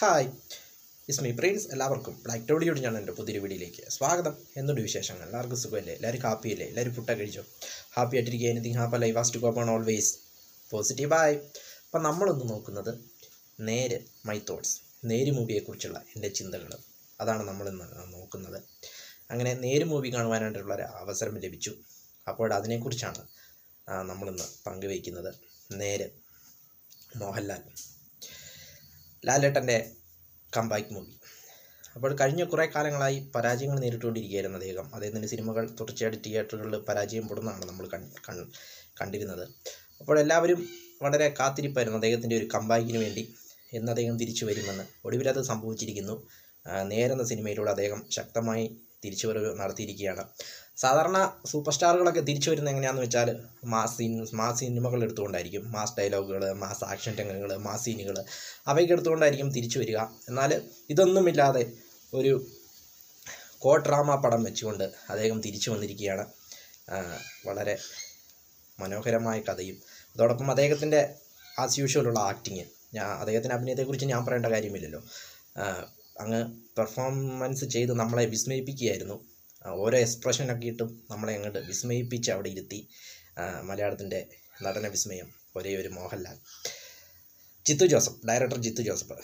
Hi ഇസ്മി Prince എല്ലാവർക്കും black ടോഡിയോട് ഞാൻ എന്റെ പുതിയൊരു വീഡിയോയിലേക്ക് സ്വാഗതം. എന്നൊരു വിശേഷങ്ങൾ? എല്ലാവർക്കും സുഖമല്ലേ? എല്ലാവരും ഹാപ്പിയല്ലേ എല്ലാവരും ഫുട്ട കഴിച്ചോ? ഹാപ്പി ആയിട്ടിരിക്കുക anything happy life waste to gone always positive ആയി അപ്പം നമ്മളൊന്ന് നോക്കുന്നത് നേര് മൈ തോട്ട്സ് നേര് മൂവിയെക്കുറിച്ചുള്ള എന്റെ ചിന്തകൾ അതാണ് നമ്മളിന്ന് നോക്കുന്നത്. അങ്ങനെ നേര് മൂവി കാണുവാനായിട്ടുള്ള ഒരു അവസരം ലഭിച്ചു. അപ്പോൾ അതിനെക്കുറിച്ചാണ് നമ്മളിന്ന് പങ്കുവയ്ക്കുന്നത്. നേര് മോഹൻലാൽ. ലാലേട്ടന്റെ കംബാക്ക് മൂവി അപ്പോൾ കഴിഞ്ഞ കുറേ കാലങ്ങളായി പരാജയങ്ങൾ നേരിട്ടുകൊണ്ടിരിക്കുകയായിരുന്നു അദ്ദേഹം. അദ്ദേഹത്തിന്റെ സിനിമകൾ തുടർച്ചയായിട്ട് തിയേറ്ററുകളിൽ പരാജയപ്പെടുന്നതാണ് നമ്മൾ കണ്ടിരുന്നത്. അപ്പോൾ എല്ലാവരും വളരെ കാത്തിരിപ്പായിരുന്നു അദ്ദേഹത്തിന്റെ ഒരു കമ്പാക്കിന് വേണ്ടി. എന്ന് അദ്ദേഹം തിരിച്ചു വരുമെന്ന്. ഒടുവിൽ അത് സംഭവിച്ചിരിക്കുന്നു. നേരെന്ന സിനിമയിലൂടെ അദ്ദേഹം ശക്തമായി തിരിച്ചുവരവ് നടത്തിയിരിക്കുകയാണ്. സാധാരണ സൂപ്പർ സ്റ്റാറുകളൊക്കെ തിരിച്ചു വരുന്നത് എങ്ങനെയാണെന്ന് വെച്ചാൽ മാസ് സീൻ മാസ് സിനിമകൾ എടുത്തുകൊണ്ടായിരിക്കും. മാസ് ഡയലോഗുകൾ മാസ് ആക്ഷൻ രംഗങ്ങൾ മാസ് സീനുകൾ അവയൊക്കെ എടുത്തുകൊണ്ടായിരിക്കും തിരിച്ചു വരിക എന്നാൽ ഇതൊന്നുമില്ലാതെ ഒരു കോ ഡ്രാമ പടം വെച്ചുകൊണ്ട് അദ്ദേഹം തിരിച്ചു വന്നിരിക്കുകയാണ്. വളരെ മനോഹരമായ കഥയും. അതോടൊപ്പം അദ്ദേഹത്തിന്റെ ആസ് യൂഷ്വലുള്ള ആക്ടിങ് ഞാൻ അദ്ദേഹത്തിന്റെ അഭിനയത്തെക്കുറിച്ച് ഞാൻ പറയേണ്ട കാര്യമില്ലല്ലോ. അങ്ങ് പെർഫോമൻസ് ചെയ്ത് നമ്മളെ വിസ്മയിപ്പിക്കുകയായിരുന്നു. ഓരോ എക്സ്പ്രഷനൊക്കെ ഇട്ടും നമ്മളെ അങ്ങോട്ട് വിസ്മയിപ്പിച്ച് അവിടെ ഇരുത്തി മലയാളത്തിന്റെ നടന വിസ്മയം ഒരേ ഒരു മോഹൻലാൽ. ജിത്തു ജോസഫ് ഡയറക്ടർ ജിത്തു ജോസഫ്.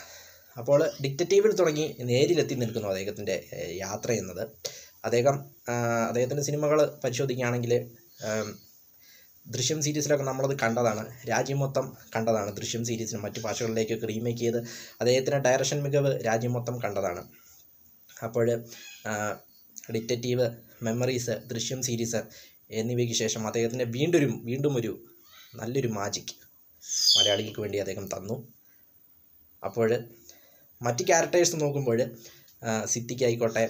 അപ്പോൾ ഡിക്റ്റേറ്റീവിൽ തുടങ്ങി നേരിലെത്തി നിൽക്കുന്നു അദ്ദേഹത്തിന്റെ യാത്ര എന്നത്. അദ്ദേഹം അദ്ദേഹത്തിന്റെ സിനിമകൾ പരിശോധിക്കുകയാണെങ്കിൽ ദൃശ്യം സീരീസിലൊക്കെ നമ്മളത് കണ്ടതാണ്. രാജ്യം മൊത്തം കണ്ടതാണ്. ദൃശ്യം സീരീസിന് മറ്റു ഭാഷകളിലേക്കൊക്കെ റീമേക്ക് ചെയ്ത് അദ്ദേഹത്തിന്റെ ഡയറക്ഷൻ മികവ് രാജ്യം മൊത്തം കണ്ടതാണ്. അപ്പോൾ ഡിറ്റക്റ്റീവ് മെമ്മറീസ് ദൃശ്യം സീരീസ് എന്നിവയ്ക്ക് ശേഷം അദ്ദേഹത്തിന്റെ വീണ്ടും വീണ്ടും ഒരു നല്ലൊരു മാജിക് മലയാളികൾക്ക് വേണ്ടി അദ്ദേഹം തന്നു. അപ്പോൾ മറ്റ് ക്യാരക്ടേഴ്സ് നോക്കുമ്പോൾ സിദ്ദിഖ് ആയിക്കോട്ടെ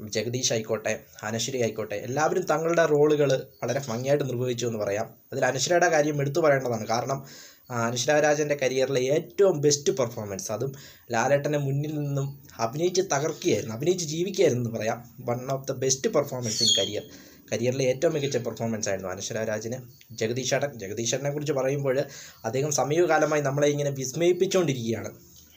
ജഗദീഷ് ആയിക്കോട്ടെ അനശ്വരി ആയിക്കോട്ടെ എല്ലാവരും തങ്ങളുടെ റോളുകൾ വളരെ ഭംഗിയായിട്ട് നിർവഹിച്ചു എന്ന് പറയാം. അതിൽ അനശ്വരയുടെ കാര്യം എടുത്തു പറയേണ്ടതാണ്. കാരണം അനുശ്വര രാജന്റെ കരിയറിലെ ഏറ്റവും ബെസ്റ്റ് പെർഫോമൻസ് അതും ലാലേട്ടന്റെ മുന്നിൽ നിന്നും അഭിനയിച്ച് തകർക്കുകയായിരുന്നു അഭിനയിച്ച് ജീവിക്കുകയായിരുന്നു എന്ന് പറയാം. One of the best performance in career കരിയറിലെ ഏറ്റവും മികച്ച പെർഫോമൻസ് ആയിരുന്നു അനശ്വര രാജിന്. ജഗദീഷേട്ടൻ ജഗദീഷേട്ടനെ കുറിച്ച് പറയുമ്പോൾ അദ്ദേഹം സമീപകാലമായി നമ്മളെ ഇങ്ങനെ വിസ്മയിപ്പിച്ചുകൊണ്ടിരിക്കുകയാണ്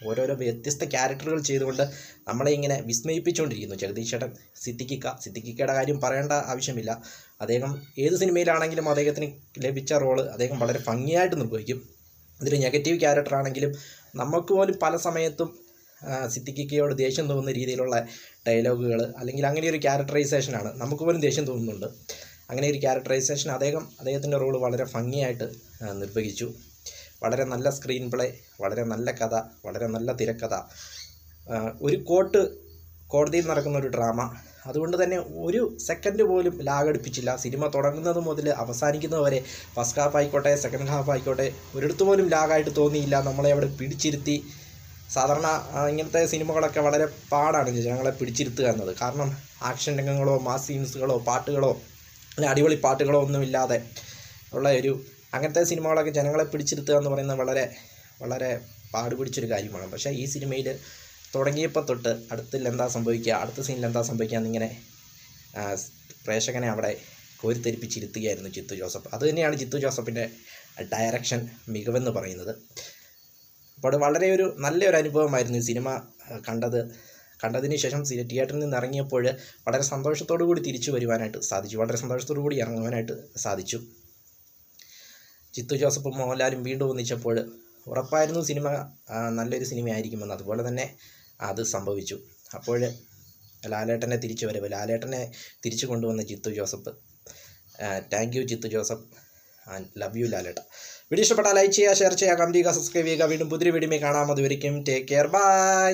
ഓരോരോ വ്യത്യസ്ത ക്യാരക്ടറുകൾ ചെയ്തുകൊണ്ട് നമ്മളെ ഇങ്ങനെ വിസ്മയിപ്പിച്ചുകൊണ്ടിരിക്കുന്നു. ജഗദീശേട്ടൻ സിദ്ദിഖിക്ക സിദ്ദിഖിക്കയുടെ കാര്യം പറയേണ്ട ആവശ്യമില്ല. അദ്ദേഹം ഏത് സിനിമയിലാണെങ്കിലും അദ്ദേഹത്തിന് ലഭിച്ച റോൾ അദ്ദേഹം വളരെ ഭംഗിയായിട്ട് നിർവഹിക്കും. ഇതൊരു നെഗറ്റീവ് ക്യാരക്ടർ ആണെങ്കിലും നമുക്ക് പോലും പല സമയത്തും സിദ്ദിഖിക്കയോട് ദേഷ്യം തോന്നുന്ന രീതിയിലുള്ള ഡയലോഗുകൾ അല്ലെങ്കിൽ അങ്ങനെ ഒരു ക്യാരക്ടറൈസേഷനാണ് നമുക്ക് പോലും ദേഷ്യം തോന്നുന്നുണ്ട്. അങ്ങനെ ഒരു ക്യാരക്ടറൈസേഷൻ അദ്ദേഹം അദ്ദേഹത്തിന്റെ റോൾ വളരെ ഭംഗിയായിട്ട് നിർവഹിച്ചു. വളരെ നല്ല സ്ക്രീൻ പ്ലേ വളരെ നല്ല കഥ വളരെ നല്ല തിരക്കഥ. ഒരു കോട്ട് കോടതിയിൽ നടക്കുന്ന ഒരു ഡ്രാമ അതുകൊണ്ട് തന്നെ ഒരു സെക്കൻഡ് പോലും ലാഗടിപ്പിച്ചില്ല സിനിമ തുടങ്ങുന്നത് മുതൽ അവസാനിക്കുന്നത് വരെ ഫസ്റ്റ് ഹാഫ് ആയിക്കോട്ടെ സെക്കൻഡ് ഹാഫ് ആയിക്കോട്ടെ ഒരിടത്ത് പോലും ലാഗായിട്ട് തോന്നിയില്ല. നമ്മളെ അവിടെ പിടിച്ചിരുത്തി. സാധാരണ ഇങ്ങനത്തെ സിനിമകളൊക്കെ വളരെ പാടാണ് ജനങ്ങളെ പിടിച്ചിരുത്തുക എന്നത്. കാരണം ആക്ഷൻ രംഗങ്ങളോ മാസ് സീൻസുകളോ പാട്ടുകളോ അല്ലെ അടിപൊളി പാട്ടുകളോ ഒന്നുമില്ലാതെ ഉള്ള ഒരു അങ്ങനത്തെ സിനിമകളൊക്കെ ജനങ്ങളെ പിടിച്ചിരുത്തുക എന്ന് പറയുന്നത് വളരെ വളരെ പാടുപിടിച്ചൊരു കാര്യമാണ്. പക്ഷേ ഈ സിനിമയിൽ തുടങ്ങിയപ്പോൾ തൊട്ട് അടുത്തിൽ എന്താ സംഭവിക്കുക അടുത്ത സീനിൽ എന്താ സംഭവിക്കുക എന്നിങ്ങനെ പ്രേക്ഷകനെ അവിടെ കോരിത്തെരിപ്പിച്ചിരുത്തുകയായിരുന്നു ജിത്തു ജോസഫ്. അത് തന്നെയാണ് ജിത്തു ജോസഫിന്റെ ഡയറക്ഷൻ മികവെന്ന് പറയുന്നത്. അപ്പോൾ വളരെ ഒരു നല്ലൊരു അനുഭവമായിരുന്നു ഈ സിനിമ കണ്ടത്. കണ്ടതിന് ശേഷം തിയേറ്ററിൽ നിന്ന് ഇറങ്ങിയപ്പോൾ വളരെ സന്തോഷത്തോടു കൂടി തിരിച്ചു വരുവാനായിട്ട് സാധിച്ചു. വളരെ സന്തോഷത്തോടു കൂടി ഇറങ്ങുവാനായിട്ട് സാധിച്ചു. ജിത്തു ജോസഫും മോഹൻലാലും വീണ്ടും ഒന്നിച്ചപ്പോൾ ഉറപ്പായിരുന്നു സിനിമ നല്ലൊരു സിനിമയായിരിക്കുമെന്ന്. അതുപോലെ തന്നെ അത് സംഭവിച്ചു. അപ്പോൾ ലാലേട്ടനെ തിരിച്ചു വരവ് ലാലേട്ടനെ തിരിച്ചു കൊണ്ടുവന്ന Jeethu Joseph thank you Jeethu Joseph and love you ലാലേട്ട. വീഡിയോ ഇഷ്ടപ്പെട്ടാൽ ലൈക്ക് ചെയ്യുക ഷെയർ ചെയ്യുക കമന്റ് ചെയ്യുക സബ്സ്ക്രൈബ് ചെയ്യുക. വീണ്ടും പുതിയ വീഡിയോ കാണാം. അതുവരിക്കും ടേക്ക് കെയർ ബൈ